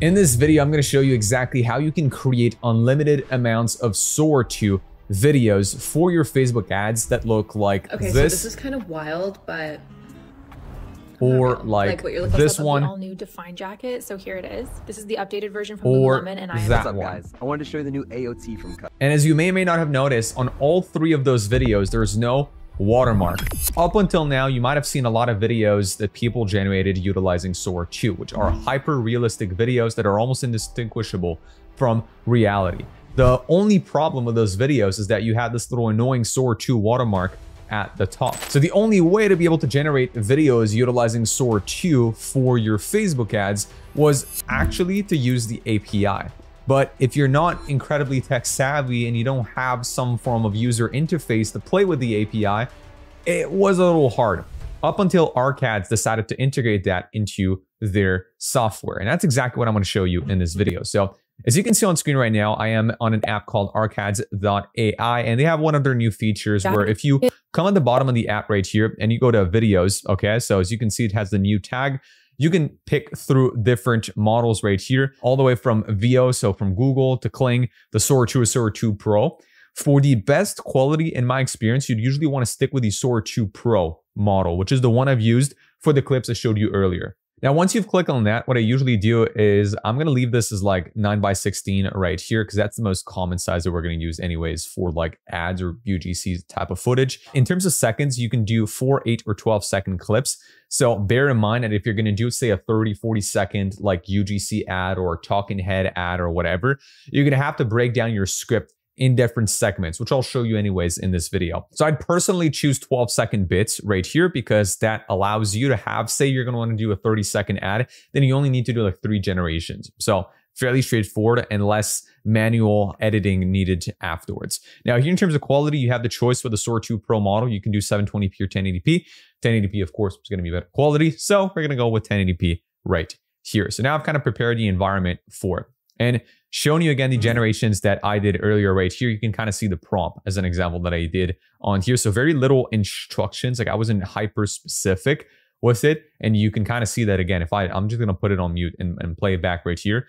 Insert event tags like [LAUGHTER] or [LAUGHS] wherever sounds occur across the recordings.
In this video, I'm going to show you exactly how you can create unlimited amounts of Sora 2 videos for your Facebook ads that look like Okay, this, so this is kind of wild, but or like like, what you're looking this Up one the all new Define jacket. So here it is. This is the updated version from or Lululemon, and I am that What's up, one. guys? I wanted to show you the new AOT from Cut. And as you may or may not have noticed, on all three of those videos, there's no watermark. Up until now, you might have seen a lot of videos that people generated utilizing Sora 2, which are hyper-realistic videos that are almost indistinguishable from reality. The only problem with those videos is that you have this little annoying Sora 2 watermark at the top. So the only way to be able to generate videos utilizing Sora 2 for your Facebook ads was actually to use the API. But if you're not incredibly tech savvy and you don't have some form of user interface to play with the API, it was a little hard up until Arcads decided to integrate that into their software. And that's exactly what I'm going to show you in this video. So as you can see on screen right now, I am on an app called arcads.ai and they have one of their new features where if you come at the bottom of the app right here and you go to videos, okay? So as you can see, it has the new tag. You can pick through different models right here, all the way from Veo, so from Google to Kling, the Sora 2 or Sora 2 Pro. For the best quality, in my experience, you'd usually want to stick with the Sora 2 Pro model, which is the one I've used for the clips I showed you earlier. Now, once you've clicked on that, what I usually do is I'm going to leave this as like 9 by 16 right here because that's the most common size that we're going to use anyways for like ads or UGC type of footage. In terms of seconds, you can do 4, 8, or 12 second clips. So bear in mind that if you're going to do, say, a 30, 40 second like UGC ad or talking head ad or whatever, you're going to have to break down your script in different segments, which I'll show you anyways in this video. So I'd personally choose 12 second bits right here because that allows you to have, say you're gonna wanna do a 30 second ad, then you only need to do like three generations. So fairly straightforward and less manual editing needed afterwards. Now here in terms of quality, you have the choice for the Sora 2 Pro model. You can do 720p or 1080p. 1080p, of course, is gonna be better quality. So we're gonna go with 1080p right here. So now I've kind of prepared the environment for it. And showing you again the mm-hmm. generations that I did earlier right here, you can kind of see the prompt as an example that I did on here. So very little instructions, like I wasn't hyper specific with it. And you can kind of see that again, if I, I'm just going to put it on mute and, and play it back right here.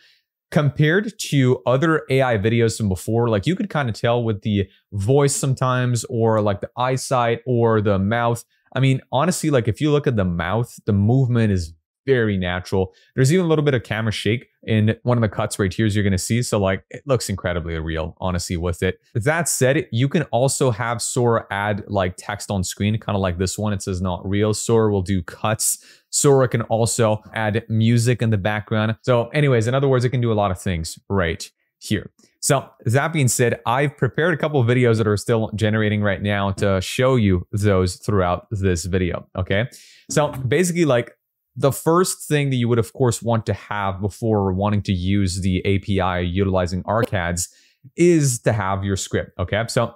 Compared to other AI videos from before, like you could kind of tell with the voice sometimes or like the eyesight or the mouth. I mean, honestly, like if you look at the mouth, the movement is very natural. There's even a little bit of camera shake in one of the cuts right here, as you're going to see. So like it looks incredibly real, honestly, with it. That said, you can also have Sora add like text on screen, kind of like this one. It says not real. Sora will do cuts. Sora can also add music in the background. So anyways, in other words, it can do a lot of things right here. So that being said, I've prepared a couple of videos that are still generating right now to show you those throughout this video. Okay. So basically like the first thing that you would of course want to have before wanting to use the API utilizing Arcads is to have your script. Okay. So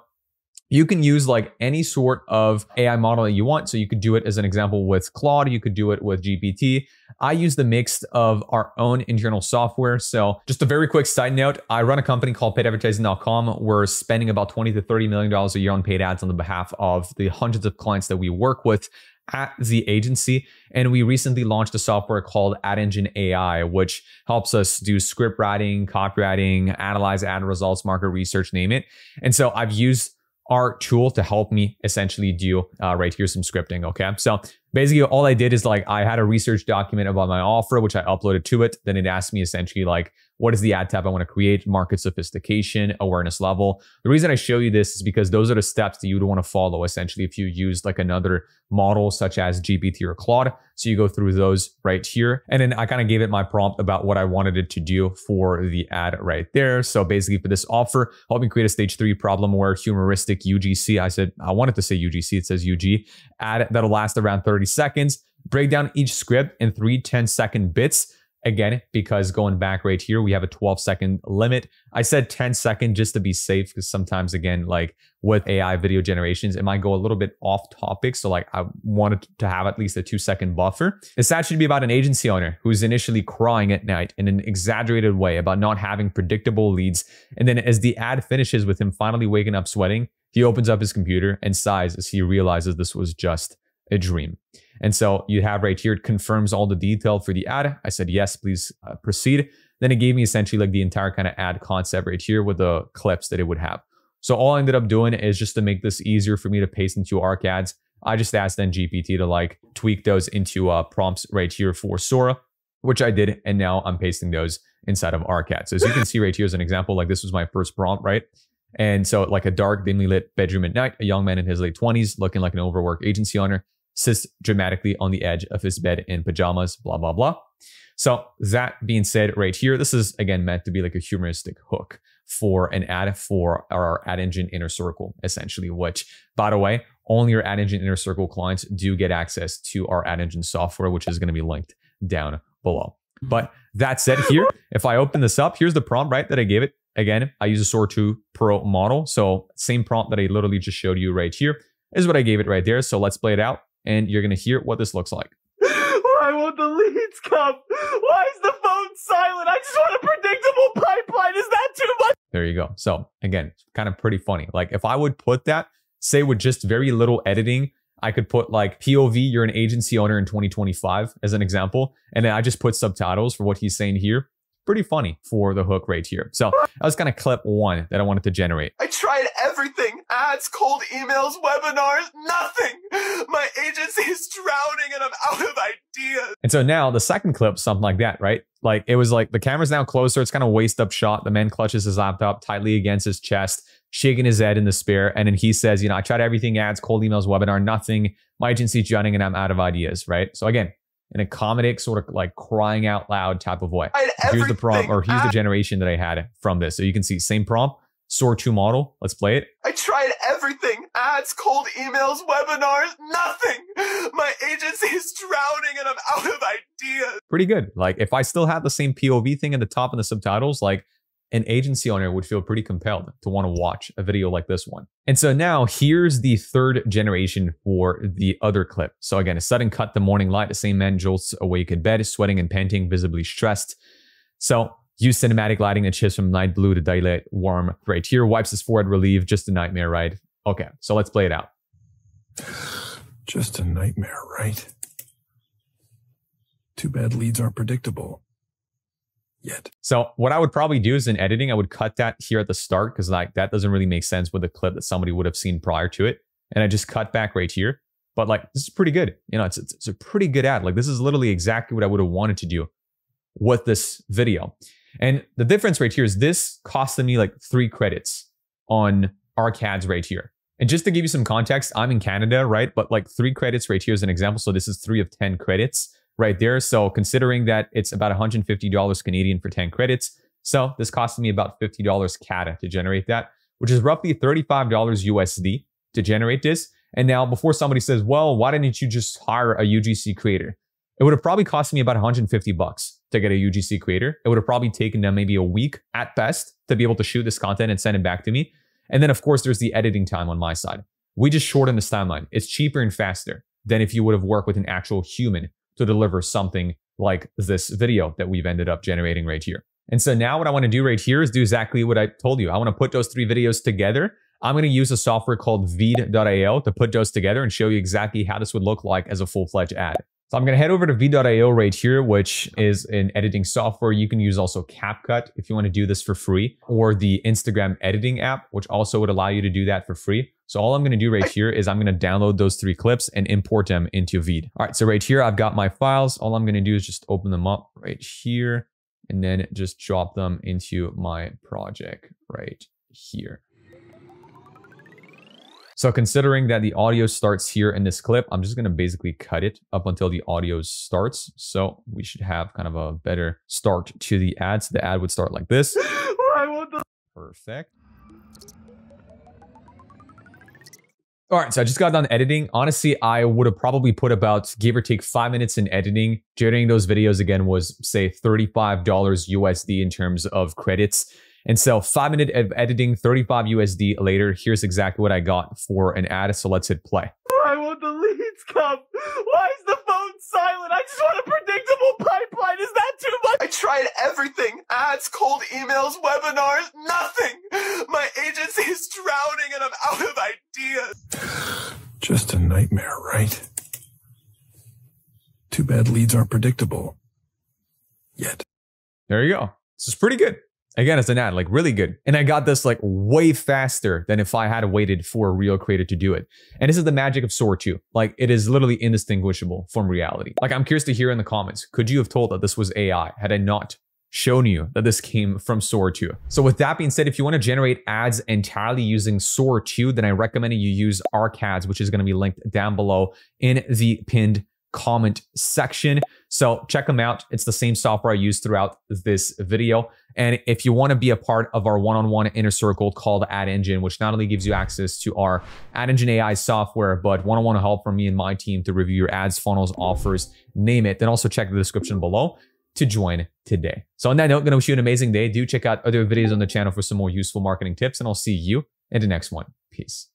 you can use like any sort of AI model that you want. So you could do it as an example with Claude, you could do it with GPT. I use the mix of our own internal software. So just a very quick side note, I run a company called paidadvertising.com. We're spending about 20 to 30 million dollars a year on paid ads on the behalf of the hundreds of clients that we work with at the agency. And we recently launched a software called Ad Engine AI, which helps us do script writing, copywriting, analyze ad results, market research, name it. And so I've used our tool to help me essentially do uh, right here some scripting. Okay. So basically all I did is like I had a research document about my offer, which I uploaded to it. Then it asked me essentially like, what is the ad type I want to create, market sophistication, awareness level. The reason I show you this is because those are the steps that you would want to follow essentially if you use like another model such as GPT or Claude. So you go through those right here. And then I kind of gave it my prompt about what I wanted it to do for the ad right there. So basically for this offer, help me create a stage three problem where humoristic UGC. I said, I wanted to say UGC, it says UG. Ad that'll last around 30 seconds. Break down each script in three 10 second bits. Again, because going back right here, we have a 12 second limit. I said 10 second just to be safe because sometimes, again, like with AI video generations, it might go a little bit off topic. So, like, I wanted to have at least a two second buffer. This ad should be about an agency owner who's initially crying at night in an exaggerated way about not having predictable leads. And then, as the ad finishes with him finally waking up sweating, he opens up his computer and sighs as he realizes this was just a dream. And so you have right here, it confirms all the detail for the ad. I said, yes, please uh, proceed. then it gave me essentially like the entire kind of ad concept right here with the clips that it would have. So all I ended up doing is just to make this easier for me to paste into ArcAds. I just asked then GPT to like tweak those into uh, prompts right here for Sora, which I did. And now I'm pasting those inside of ArcAds. So as you can see right here as an example, like this was my first prompt, right? And so like a dark, dimly lit bedroom at night, a young man in his late 20s looking like an overworked agency owner sits dramatically on the edge of his bed in pajamas, blah, blah, blah. So that being said right here, this is again meant to be like a humoristic hook for an ad for our ad engine inner circle, essentially, which by the way, only your ad engine inner circle clients do get access to our ad engine software, which is going to be linked down below. But that said here, if I open this up, here's the prompt, right, that I gave it. Again, I use a Sora 2 Pro model. So same prompt that I literally just showed you right here is what I gave it right there. So let's play it out and you're going to hear what this looks like. Why won't the leads come? Why is the phone silent? I just want a predictable pipeline. Is that too much? There you go. So again, kind of pretty funny. Like if I would put that, say with just very little editing, I could put like POV, you're an agency owner in 2025 as an example. And then I just put subtitles for what he's saying here pretty funny for the hook right here. So that was kind of clip one that I wanted to generate. I tried everything ads, cold emails, webinars, nothing. My agency is drowning and I'm out of ideas. And so now the second clip, something like that, right? Like it was like the camera's now closer. It's kind of waist up shot. The man clutches his laptop tightly against his chest, shaking his head in despair. And then he says, you know, I tried everything ads, cold emails, webinar, nothing. My agency's drowning and I'm out of ideas, right? So again, in a comedic sort of like crying out loud type of way. Here's the prompt, or here's the generation that I had from this. So you can see same prompt, Sora 2 model. Let's play it. I tried everything. Ads, cold emails, webinars, nothing. My agency is drowning and I'm out of ideas. Pretty good. Like if I still had the same POV thing at the top and the subtitles, like an agency owner would feel pretty compelled to want to watch a video like this one. And so now here's the third generation for the other clip. So again, a sudden cut the morning light, the same man jolts awake in bed, sweating and panting, visibly stressed. So use cinematic lighting that shifts from light blue to daylight warm right here, wipes his forehead, relieved, just a nightmare, right? Okay, so let's play it out. Just a nightmare, right? Too bad leads aren't predictable yet. So what I would probably do is in editing, I would cut that here at the start because like that doesn't really make sense with a clip that somebody would have seen prior to it. And I just cut back right here. But like this is pretty good. You know, it's, it's, it's a pretty good ad. Like this is literally exactly what I would have wanted to do with this video. And the difference right here is this costed me like three credits on our ArcAds right here. And just to give you some context, I'm in Canada, right? But like three credits right here is an example. So this is three of 10 credits right there. So considering that it's about $150 Canadian for 10 credits. So this costed me about $50 CAD to generate that, which is roughly $35 USD to generate this. And now before somebody says, well, why didn't you just hire a UGC creator? It would have probably cost me about 150 bucks to get a UGC creator. It would have probably taken them maybe a week at best to be able to shoot this content and send it back to me. And then of course, there's the editing time on my side. We just shorten this timeline. It's cheaper and faster than if you would have worked with an actual human to deliver something like this video that we've ended up generating right here. And so now what I want to do right here is do exactly what I told you. I want to put those three videos together. I'm going to use a software called Veed.io to put those together and show you exactly how this would look like as a full-fledged ad. So I'm to head over to Veed.io right here, which is an editing software. You can use also CapCut if you want to do this for free, or the Instagram editing app, which also would allow you to do that for free. So all I'm to do right here is I'm to download those three clips and import them into Veed. All right, so right here, I've got my files. All I'm to do is just open them up right here and then just drop them into my project right here. So considering that the audio starts here in this clip, I'm just going to basically cut it up until the audio starts. So we should have kind of a better start to the ad. So the ad would start like this. [LAUGHS] Perfect. All right, so I just got done editing. Honestly, I would have probably put about give or take five minutes in editing. Generating those videos again was say $35 USD in terms of credits. And so five minute of editing, 35 USD later, here's exactly what I got for an ad. So let's hit play. Why won't the leads come? Why is the phone silent? I just want a predictable pipeline. Is that too much? I tried everything. Ads, cold emails, webinars, nothing. My agency is drowning and I'm out of ideas. Just a nightmare, right? Too bad leads aren't predictable. Yet. There you go. This is pretty good. Again, it's an ad, like really good. And I got this like way faster than if I had waited for a real creator to do it. And this is the magic of Sora 2. Like it is literally indistinguishable from reality. Like I'm curious to hear in the comments, could you have told that this was AI had I not shown you that this came from Sora 2. So with that being said, if you want to generate ads entirely using Sora 2, then I recommend you use ArcAds, which is going to be linked down below in the pinned comment section. So check them out. It's the same software I use throughout this video. And if you want to be a part of our one-on-one inner circle called Ad Engine, which not only gives you access to our Ad Engine AI software, but one-on-one help from me and my team to review your ads, funnels, offers, name it, then also check the description below to join today. So on that note, I'm going to wish you an amazing day. Do check out other videos on the channel for some more useful marketing tips, and I'll see you in the next one. Peace.